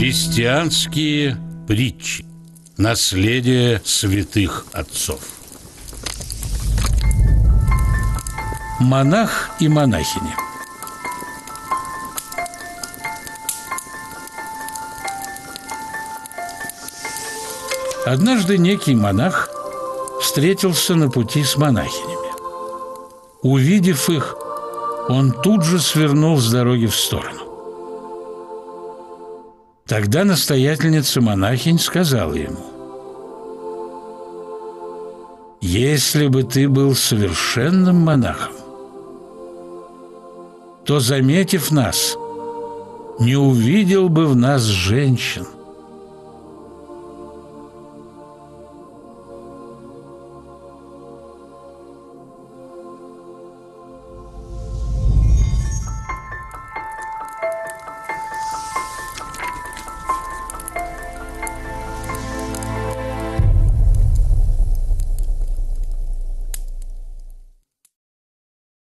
Христианские притчи. Наследие святых отцов. Монах и монахиня. Однажды некий монах встретился на пути с монахинями. Увидев их, он тут же свернул с дороги в сторону. Тогда настоятельница монахинь сказала ему, «Если бы ты был совершенным монахом, то, заметив нас, не увидел бы в нас женщин –